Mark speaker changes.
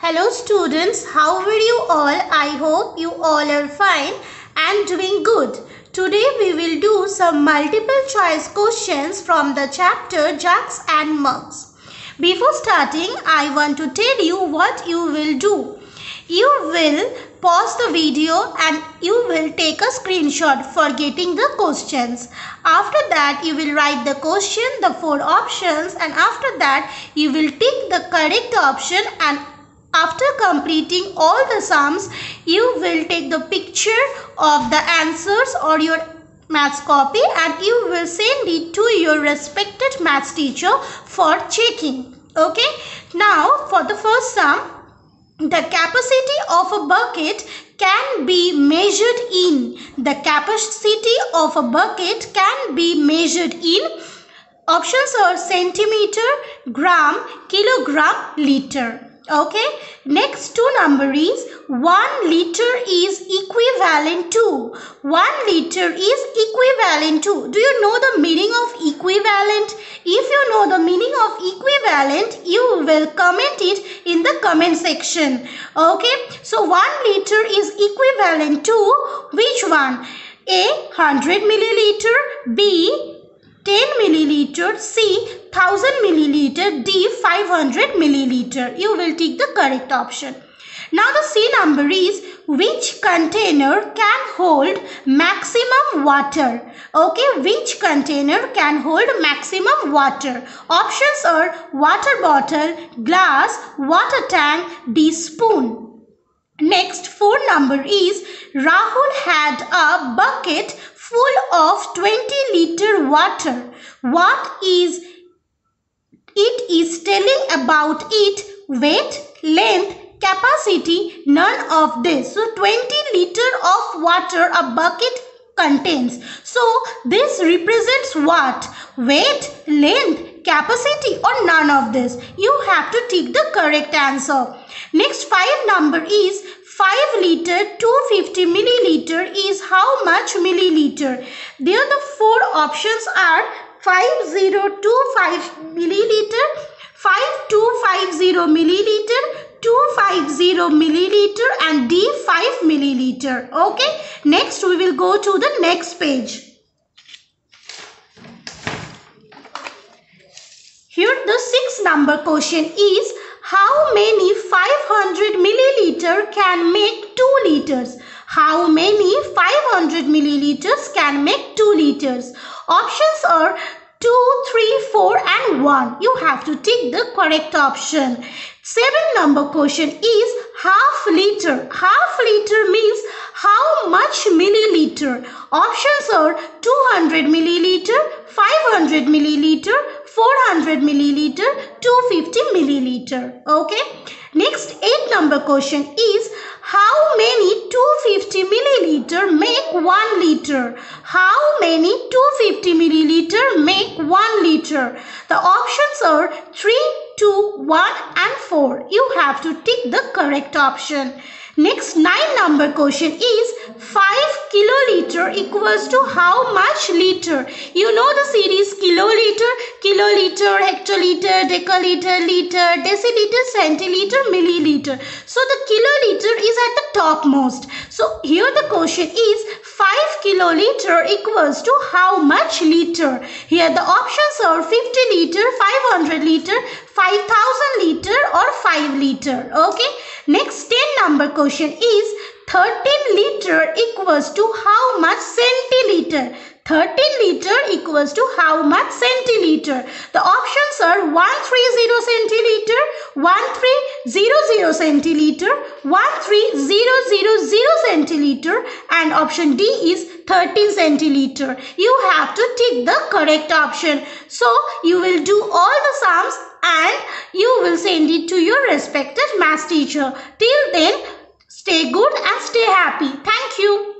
Speaker 1: Hello students, how are you all? I hope you all are fine and doing good. Today we will do some multiple choice questions from the chapter Jugs and Mugs. Before starting, I want to tell you what you will do. You will pause the video and you will take a screenshot for getting the questions. After that, you will write the question, the four options and after that, you will tick the correct option and after completing all the sums, you will take the picture of the answers or your maths copy and you will send it to your respected maths teacher for checking. Okay. Now, for the first sum, the capacity of a bucket can be measured in. The capacity of a bucket can be measured in. Options are centimeter, gram, kilogram, liter. Okay. Next two number is 1 liter is equivalent to. 1 liter is equivalent to. Do you know the meaning of equivalent? If you know the meaning of equivalent, you will comment it in the comment section. Okay. So 1 liter is equivalent to which one? A 100 milliliter. B 10 milliliter, C 1000 milliliter, D 500 milliliter. You will take the correct option. Now the C number is which container can hold maximum water. Okay, which container can hold maximum water. Options are water bottle, glass, water tank, D spoon. Next four number is Rahul had a bucket full of 20 liter water. What is it is telling about it weight, length, capacity, none of this. So 20 liter of water a bucket contains. So this represents what? Weight, length, capacity or none of this. You have to take the correct answer. Next five number is 5 liter 250 milliliter is how much milliliter? There the four options are 5025 milliliter, 5250 milliliter, 250 milliliter and D 5 milliliter. Okay. Next we will go to the next page. Here the six number question is how many 500 milliliter can make 2 liters? How many 500 milliliters can make 2 liters? Options are 2, 3, 4 and 1. You have to take the correct option. 7 number question is half liter. Half liter means how much milliliter? Options are 200 milliliter, 500 milliliter, 400 milliliter, 250 milliliter. Okay. Next 8 number question is how many 250 milliliter make 1 liter? How many 250 milliliter make 1 liter? The options are 3, 2, 1 and 4. You have to tick the correct option. Next 9 number question is 5 kiloliter equals to how much liter? You know the series kiloliter, kiloliter, hectoliter, decaliter, liter, deciliter, centiliter, milliliter. So the kiloliter is at the topmost. So here the question is 5 kiloliter equals to how much liter? Here the options are 50 liter, 500 liter, 5000 liter or 5 liter. Okay. Next 10 number question is 13 liter equals to how much centiliter? 13 liter equals to how much centiliter? The options are 130 centiliter, 1300 centiliter, 13000 centiliter and option D is 13 centiliter. You have to tick the correct option. So you will do all the sums and you will send it to your respected math teacher. Till then, stay good and stay happy. Thank you.